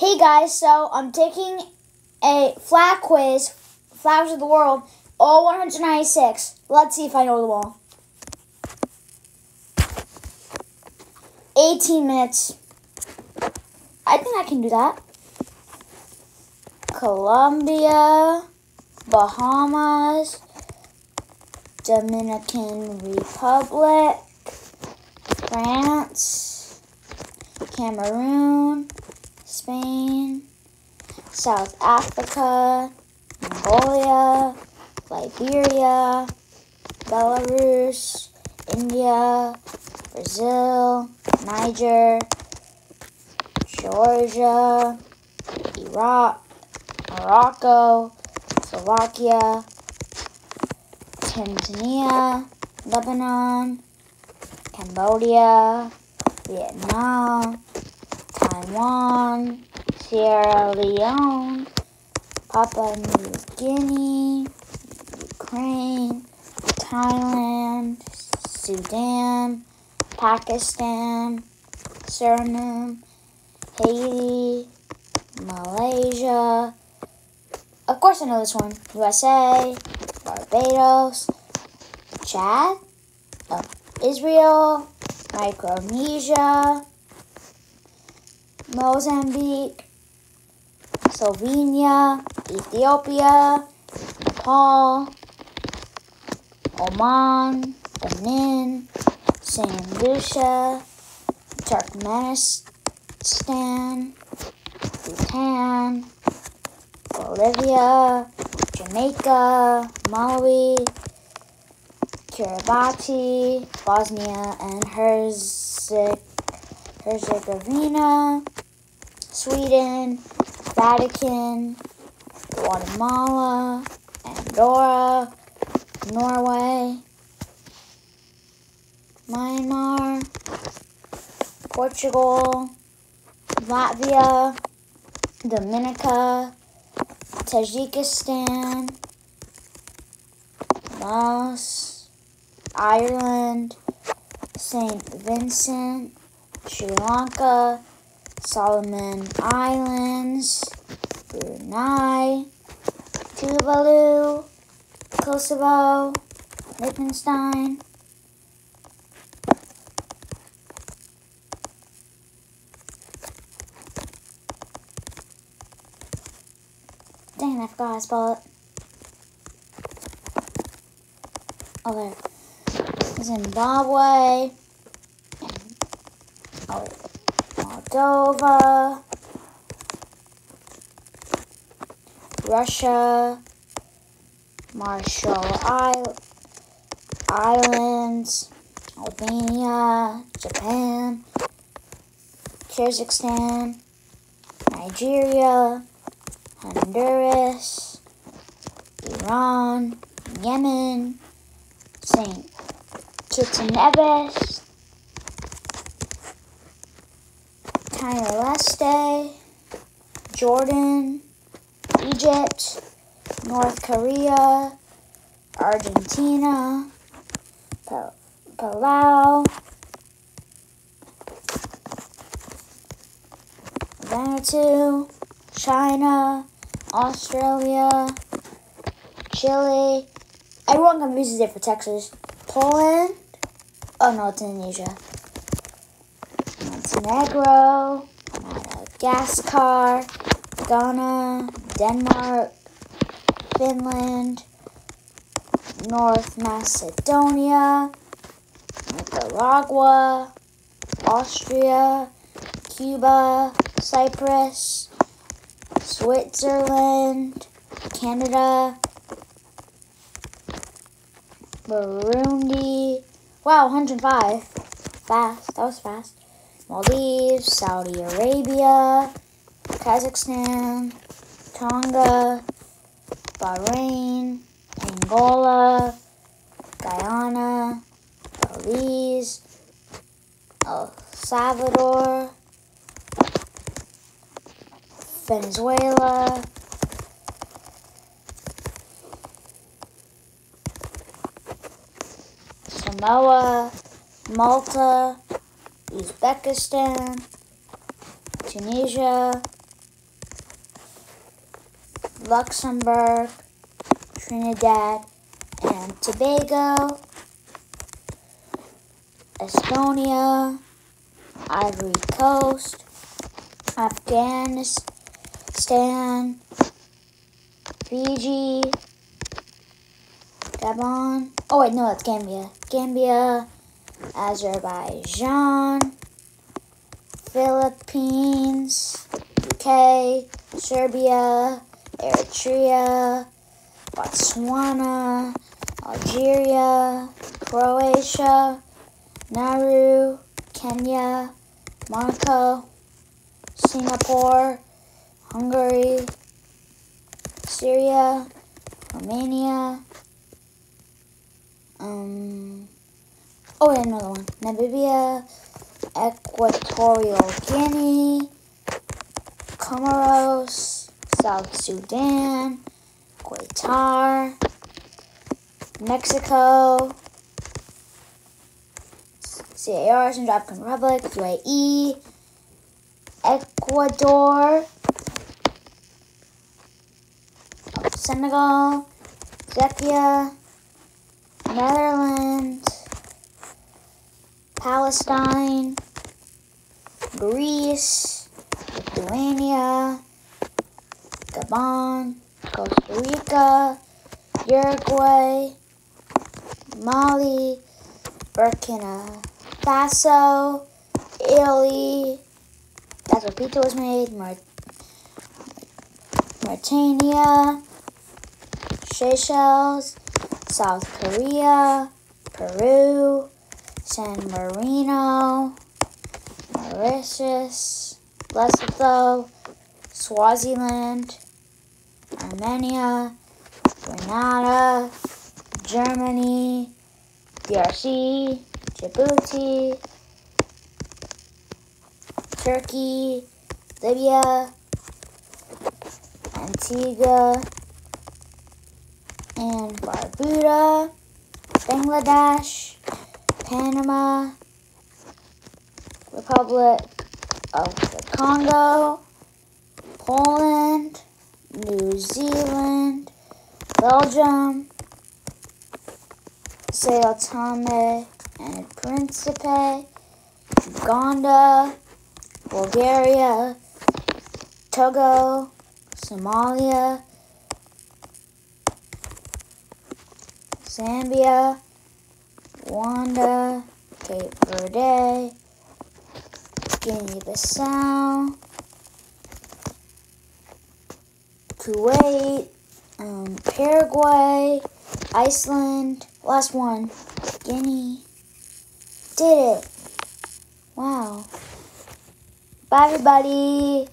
Hey guys, so I'm taking a flat quiz, Flowers of the World, all 196. Let's see if I know them all. 18 minutes. I think I can do that. Colombia, Bahamas, Dominican Republic, France, Cameroon, Spain, South Africa, Mongolia, Liberia, Belarus, India, Brazil, Niger, Georgia, Iraq, Morocco, Slovakia, Tanzania, Lebanon, Cambodia, Vietnam, Taiwan, Sierra Leone, Papua New Guinea, Ukraine, Thailand, Sudan, Pakistan, Suriname, Haiti, Malaysia. Of course, I know this one. USA, Barbados, Chad, oh, Israel, Micronesia, Mozambique, Slovenia, Ethiopia, Nepal, Oman, Benin, St. Lucia, Turkmenistan, Bhutan, Bolivia, Jamaica, Malawi, Kiribati, Bosnia and Herzegovina, Sweden, Vatican, Guatemala, Andorra, Norway, Myanmar, Portugal, Latvia, Dominica, Tajikistan, Laos, Ireland, St. Vincent, Sri Lanka, Solomon Islands, Brunei, Tuvalu, Kosovo, Liechtenstein. Dang, I forgot how to spell it. Oh, there. Zimbabwe. Oh, Moldova. Russia. Marshall Islands. Albania. Japan. Kazakhstan. Nigeria. Honduras, Iran, Yemen, St. Kitts and Nevis, Timor-Leste, Jordan, Egypt, North Korea, Argentina, Pa- Palau, Vanuatu, China, Australia, Chile. Everyone confuses it for Texas. Poland. Oh no, it's Indonesia. Montenegro, Madagascar, Ghana, Denmark, Finland, North Macedonia, Nicaragua, Austria, Cuba, Cyprus, Switzerland, Canada, Burundi. Wow, 105. Fast. That was fast. Maldives, Saudi Arabia, Kazakhstan, Tonga, Bahrain, Angola, Guyana, Belize, El Salvador, Venezuela, Samoa, Malta, Uzbekistan, Tunisia, Luxembourg, Trinidad and Tobago, Estonia, Ivory Coast, Afghanistan, Fiji, Gabon. Oh wait, no, that's Gambia. Gambia, Azerbaijan, Philippines, UK, Serbia, Eritrea, Botswana, Algeria, Croatia, Nauru, Kenya, Monaco, Singapore, Hungary, Syria, Romania, um, oh, yeah, another one, Namibia, Equatorial Guinea, Comoros, South Sudan, Qatar, Mexico, CAR, Central Republic, UAE, Ecuador, Senegal, Czechia, Netherlands, Palestine, Greece, Lithuania, Gabon, Costa Rica, Uruguay, Mali, Burkina Faso, Italy, that's where pizza was made, Mauritania, Seychelles, South Korea, Peru, San Marino, Mauritius, Lesotho, Swaziland, Armenia, Grenada, Germany, DRC, Djibouti, Turkey, Libya, Antigua, and Barbuda, Bangladesh, Panama, Republic of the Congo, Poland, New Zealand, Belgium, Sao Tome and Principe, Uganda, Bulgaria, Togo, Somalia, Zambia, Rwanda, Cape Verde, Guinea-Bissau, Kuwait, um, Paraguay, Iceland, last one, Guinea. Did it. Wow. Bye, everybody.